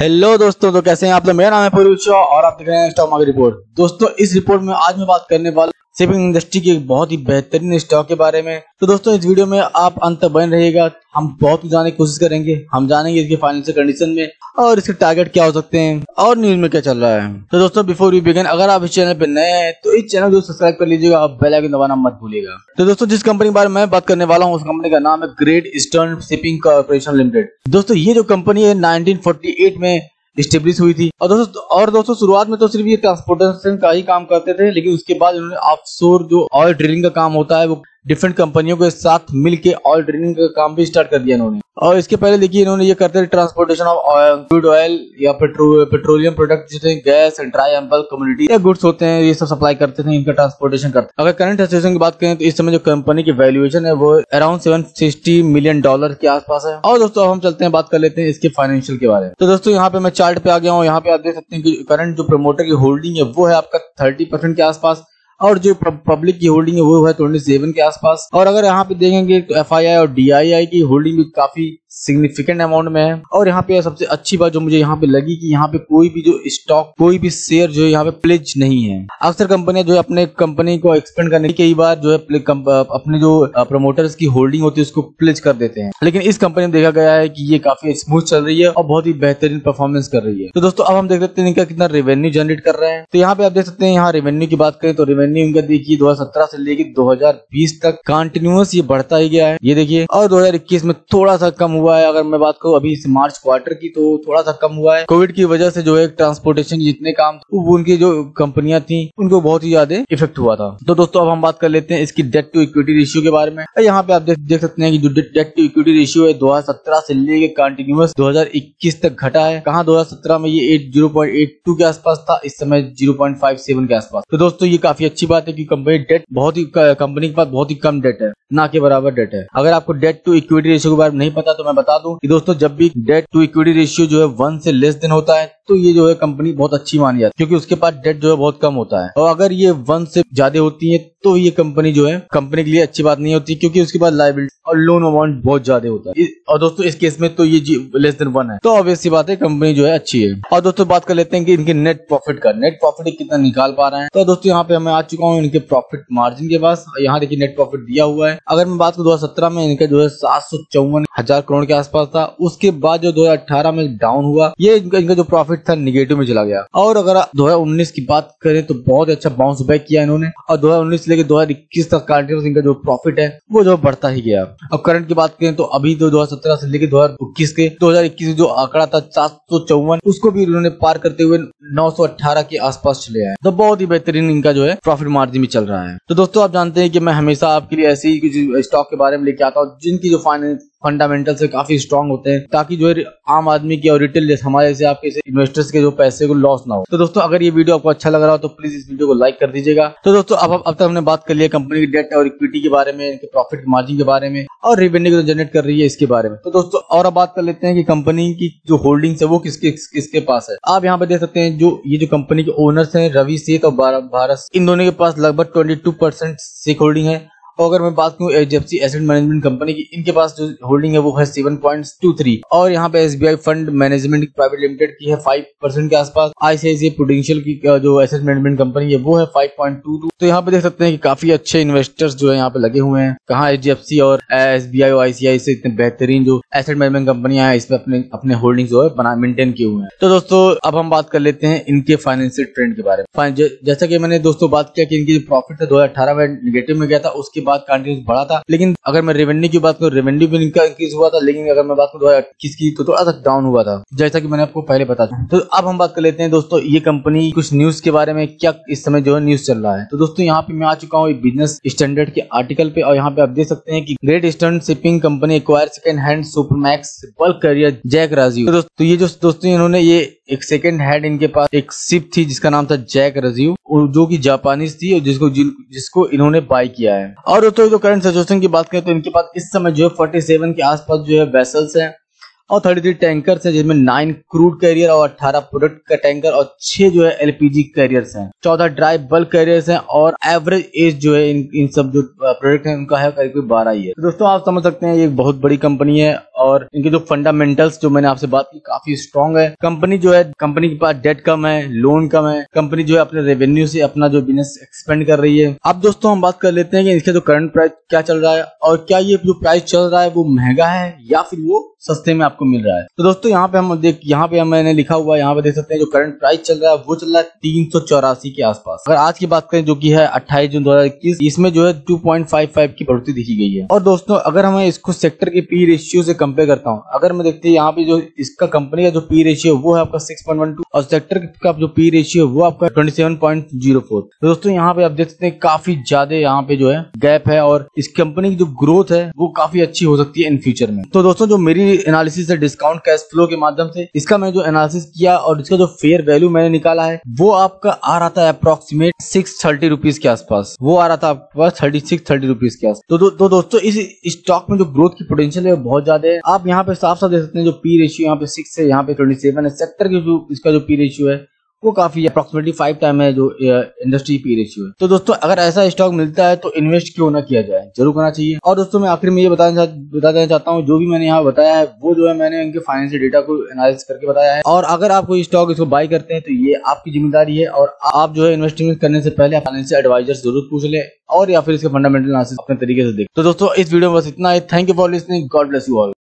Hello दोस्तों तो कैसे हैं आप लोग? मेरा नाम है पुरुष और आप देख रहे हैं स्टॉक मार्केट रिपोर्ट दोस्तों, इस रिपोर्ट में आज मैं बात करने वाला शिपिंग इंडस्ट्री की एक बहुत ही बेहतरीन स्टॉक के बारे में। तो दोस्तों, इस वीडियो में आप अंत तक बन रहेगा हम बहुत कुछ जानने की कोशिश करेंगे। हम जानेंगे इसके फाइनेंशियल कंडीशन में और इसके टारगेट क्या हो सकते हैं और न्यूज़ में क्या चल रहा है। तो दोस्तों बिफोर यू बिगिन अगर आप इस चैनल पे नए हैं तो इस चैनल को सब्सक्राइब कर लीजिएगा और बेल आइकन दबाना मत भूलिएगा। तो दोस्तों, जिस कंपनी के बारे में बात करने वाला हूँ, उस कंपनी का नाम है Great Eastern Shipping Corporation Limited दोस्तों, ये जो कंपनी है, नाइनटीन में स्टेब्लिश हुई थी। और दोस्तों और दोस्तों, शुरुआत में तो सिर्फ़ ये ट्रांसपोर्टेशन का ही काम करते थे, लेकिन उसके बाद उन्होंने ऑफशोर जो ऑयल ड्रिलिंग का काम होता है, वो डिफरेंट कंपनियों के साथ मिलके ऑयल ड्रिलिंग का काम भी स्टार्ट कर दिया इन्होंने। और इसके पहले देखिए इन्होंने ये करते थे ट्रांसपोर्टेशन ऑफ़ क्रूड ऑयल या पेट्रोलियम प्रोडक्ट जैसे गैस ड्राई एम्पल कम्युनिटी या गुड्स होते हैं, ये सब सप्लाई करते थे, इनका ट्रांसपोर्टेशन करते अगर करंट सिचुएशन की बात करें तो इस समय जो कंपनी की वैल्यूएशन है, वो around seven sixty million dollar के आसपास है। और दोस्तों हम चलते हैं, बात कर लेते हैं इसके फाइनेंशियल के बारे में। तो दोस्तों, यहाँ पे मैं चार्ट पे आ गया हूँ, यहाँ पे आप देख सकते हैं कि करंट जो प्रमोटर की होल्डिंग है, वो है आपका थर्टी परसेंट के आसपास। और जो पब्लिक की होल्डिंग है, वो है ट्वेंटी सेवन के आसपास। और अगर यहाँ पे देखेंगे तो एफआईआई और डीआईआई की होल्डिंग भी काफ़ी सिग्निफिकेंट अमाउंट में है। और यहाँ पे सबसे अच्छी बात जो मुझे यहाँ पे लगी कि यहाँ पे कोई भी जो स्टॉक कोई भी शेयर जो यहाँ पे प्लेज नहीं है। अक्सर कंपनियाँ जो है अपने कंपनी को एक्सपेंड करने कई बार जो है अपने जो प्रमोटर्स की होल्डिंग होती है, उसको प्लेज कर देते हैं। लेकिन इस कंपनी में देखा गया है कि ये काफ़ी स्मूथ चल रही है और बहुत ही बेहतरीन परफॉर्मेंस कर रही है। तो दोस्तों, अब हम देख सकते हैं इनका कितना रेवेन्यू जनरेट कर रहे हैं। तो यहाँ पे आप देख सकते हैं, यहाँ रेवेन्यू की बात करें तो रेवेन्यू इनका देखिए दो हज़ार सत्रह से लेकर दो हज़ार बीस तक कंटिन्यूस ये बढ़ता ही गया है। ये देखिए और दो हज़ार इक्कीस में थोड़ा सा कम हुआ है। अगर मैं बात करूँ अभी मार्च क्वार्टर की तो थोड़ा सा कम हुआ है। कोविड की वजह से जो है ट्रांसपोर्टेशन जितने काम उनकी जो कंपनियाँ थी उनको बहुत ही ज़्यादा इफ़ेक्ट हुआ था। तो दोस्तों अब हम बात कर लेते हैं इसकी डेट टू इक्विटी रेशियो के बारे में। यहाँ पे आप देख, देख सकते हैं कि जो डेट टू इक्विटी रेशियो है दो हज़ार सत्रह से लेके कंटिन्यूस 2021 तक घटा है। कहा 2017 में ये 0.82 के आसपास था इस समय 0.57 के आसपास। तो दोस्तों ये काफ़ी अच्छी बात है कि कंपनी डेट बहुत ही कंपनी के पास बहुत ही कम डेट है, ना के बराबर डेट है। अगर आपको डेट टू इक्विटी रेशियो के बारे में नहीं पता तो मैं बता दूँ कि दोस्तों जब भी डेट टू इक्विटी रेशियो जो है वन से लेस देन होता है तो ये जो है कंपनी बहुत अच्छी मानी जाती है, क्योंकि उसके पास डेट जो है बहुत कम होता है। और अगर ये वन से ज़्यादा होती है तो ये कंपनी जो है कंपनी के लिए अच्छी बात नहीं होती, क्योंकि उसके पास लाइबिलिटी और लोन अमाउंट बहुत ज़्यादा होता है। और दोस्तों, इस केस में तो ये लेस देन वन है। तो ऑब्वियस सी बात है कंपनी जो है अच्छी है। और दोस्तों, बात कर लेते हैं कि इनके नेट प्रॉफिट का। नेट प्रॉफिट कितना निकाल पा रहे हैं। तो दोस्तों, यहाँ पे मैं आ चुका हूँ इनके प्रॉफिट मार्जिन के पास। यहाँ देखिए नेट प्रॉफिट दिया हुआ है। अगर मैं बात करूँ दो हज़ार सत्रह में, इनका जो है सात सौ चौवन हज़ार करोड़ के आसपास था। उसके बाद जो दो में डाउन हुआ। ये इनका जो प्रॉफिट था निगेटिव में चला गया। और अगर दो हज़ार उन्नीस की बात करें तो बहुत अच्छा बाउंस बैक किया इन्होंने। और दो से लेकर दो हज़ार इक्कीस तक कंटिन्यूस इनका जो प्रॉफिट है, वो जो बढ़ता ही गया। अब करंट की बात करें तो अभी तो दो से लेकर दो के दो जो आंकड़ा था सात सौ चौवन, उसको भी उन्होंने पार करते हुए नौ सौ अठारह के आसपास चले आए। तो बहुत ही बेहतरीन इनका जो है प्रॉफिट मार्जिन भी चल रहा है। तो दोस्तों, आप जानते हैं कि मैं हमेशा आपके लिए ऐसी स्टॉक के बारे में लेके आता हूँ, जिनकी जो फाइनेंस फंडामेंटल से काफ़ी स्ट्रांग होते हैं, ताकि जो है आम आदमी की और रिटेल जैसे हमारे जैसे आपके इन्वेस्टर्स के जो पैसे को लॉस ना हो। तो दोस्तों, अगर ये वीडियो आपको अच्छा लग रहा हो तो प्लीज़ इस वीडियो को लाइक कर दीजिएगा। तो दोस्तों, अब अब तक हमने बात कर लिया कंपनी की डेट और इक्विटी के बारे में, इनके प्रॉफिट मार्जिन के बारे में और रेवेन्यू जनरेट कर रही है इसके बारे में। तो दोस्तों, और अब बात कर लेते हैं कि कंपनी की जो होल्डिंग्स है, वो किसके किसके पास है। आप यहाँ पे देख सकते हैं जो, ये जो कंपनी के ओनर्स हैं, रवि सेठ और भारत इन दोनों के पास लगभग ट्वेंटी टू परसेंट होल्डिंग है। और अगर मैं बात करूँ H C asset management company की, इनके पास जो होल्डिंग है वो है सेवन पॉइंट टू थ्री और यहाँ पे S fund management private limited की है फाइव परसेंट के आसपास। आईसीआईसी प्रोडेंशियल की जो एसेट मैनेजमेंट कंपनी है वो है फाइव पॉइंट टू टू तो यहाँ पे देख सकते हैं कि काफ़ी अच्छे इन्वेस्टर्स जो है यहाँ पे लगे हुए हैं। कहा एच एफ़ सी और एस बी आई और आईसीआई से इतने बेहतरीन जो एसेट मैनेजमेंट कंपनियाँ हैं, इसमें अपने अपने होल्डिंग जो है मेंटेन किए हुए हैं। तो दोस्तों, अब हम बात कर लेते हैं इनके फाइनेंशियल ट्रेंड के बारे में। जैसा कि मैंने दोस्तों बात किया कि इनकी जो प्रॉफिट था दो हज़ार अठारह में निगेटिव में गया था, उसके बाद कंटिन्यूस बढ़ा था। लेकिन अगर मैं रेवेन्यू की बात करूँ रेवेन्यू भी इनका इंक्रीज हुआ था, लेकिन अगर मैं बात करूँ दो हज़ार इक्कीस की तो थोड़ा सा डाउन हुआ था। जैसा कि मैंने आपको पहले बता तो अब हम बात कर लेते हैं दोस्तों, ये कंपनी कुछ न्यूज़ के बारे में क्या इस समय जो है न्यूज़ चल रहा है। तो दोस्तों, यहाँ पे मैं आ चुका हूँ बिज़नेस स्टैंडर्ड के आर्टिकल पे, और यहाँ पे आप देख सकते हैं कि Great Eastern Shipping company acquire second hand supramax bulk carrier Jag Rajiv तो दोस्तों ये जो दोस्तों, इन्होंने ये एक सेकेंड हैंड इनके पास एक शिप थी, जिसका नाम था जैक रजीव जो कि जापानीज थी, और जिसको जिसको इन्होंने बाय किया है। और दोस्तों तो करंट सिचुएशन की बात करें तो इनके पास इस समय जो है फोर्टी सेवन के आसपास जो है वेसल्स हैं। और थर्टी थ्री टैंकर है जिसमें नाइन क्रूड कैरियर और अठारह प्रोडक्ट का टैंकर और छह जो है एलपीजी कैरियर्स हैं। चौदह ड्राई बल्क कैरियर्स हैं और एवरेज एज जो है इन इन सब जो प्रोडक्ट है, उनका है करीब बारह ईयर तो दोस्तों, आप समझ सकते हैं, ये बहुत बड़ी कंपनी है और इनके जो फंडामेंटल्स जो मैंने आपसे बात की, काफ़ी स्ट्रॉन्ग है। कंपनी जो है कंपनी के पास डेट कम है लोन कम है। कंपनी जो है अपने रेवेन्यू से अपना जो बिज़नेस एक्सपेंड कर रही है। अब दोस्तों, हम बात कर लेते हैं कि इसका जो करंट प्राइस क्या चल रहा है और क्या ये जो प्राइस चल रहा है, वो महँगा है या फिर वो सस्ते में आपको मिल रहा है। तो दोस्तों, यहाँ पे हम देख, यहाँ पे मैंने लिखा हुआ है, यहाँ पे देख सकते हैं जो करंट प्राइस चल रहा है, वो चल रहा है तीन सौ चौरासी के आसपास। अगर आज की बात करें जो की है अट्ठाईस जून दो हज़ार इक्कीस, इसमें जो है टू की बढ़ोतरी देखी गई है। और दोस्तों, अगर हमें इसको सेक्टर के पी रेशियो से कंपेयर करता हूँ, अगर मैं देखते हैं यहाँ पे जो इसका कंपनी का जो पी रेशियो वो है आपका सिक्स और सेक्टर का जो पी रेशियो वो आपका ट्वेंटी तो दोस्तों, यहाँ पे आप देख सकते हैं काफ़ी ज़्यादा यहाँ पे जो है गैप है और इस कंपनी की जो ग्रोथ है, वो काफ़ी अच्छी हो सकती है इन फ्यूचर में। तो दोस्तों, जो मेरी एनालिसिस है डिस्काउंट कैश फ्लो के माध्यम से इसका मैं जो एनालिसिस किया और इसका जो फेयर वैल्यू मैंने निकाला है वो आपका आ रहा था अप्रोक्सीमेट सिक्स थर्टी रुपीज़ के आसपास। वो आ रहा था आपके पास थर्टी सिक्स थर्टी रुपीज़ के आसपास। तो, दो, तो दोस्तों इस स्टॉक में जो ग्रोथ की पोटेंशियल है वो बहुत ज़्यादा है। आप यहाँ पे साफ़ साफ़ देख सकते हैं जो पी रेशियो यहाँ पे सिक्स है यहाँ पे ट्वेंटी सेवन है। सेक्टर की जो इसका जो पी रेशियो है वो काफ़ी अप्रोक्सीमेटली फाइव टाइम है जो इंडस्ट्री पी रेशियो है। तो दोस्तों, अगर ऐसा स्टॉक मिलता है तो इन्वेस्ट क्यों ना किया जाए? ज़रूर करना चाहिए। और दोस्तों, मैं आखिर में ये बताना बता देना चाहता हूँ, जो भी मैंने यहाँ बताया है, वो जो है मैंने इनके फाइनेंशियल डेटा को एनालिस करके बताया है। और अगर आप कोई स्टॉक इसको बाई करते हैं तो ये आपकी ज़िम्मेदारी है। और आप जो है इन्वेस्टमेंट करने से पहले फाइनेंशियल एडवाइजर ज़रूर पूछ ले, और या फिर इसके फंडामेंटल अपने तरीके से देख। तो दोस्तों, इस वीडियो में बस इतना है। Thank you for listening God bless you all